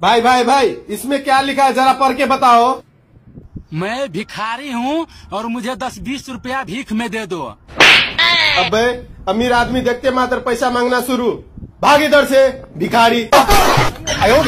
भाई भाई भाई इसमें क्या लिखा है जरा पढ़ के बताओ मैं भिखारी हूँ और मुझे दस बीस रुपया भीख में दे दो अबे अमीर आदमी देखते मात्र पैसा मांगना शुरू भाग इधर से भिखारी आयो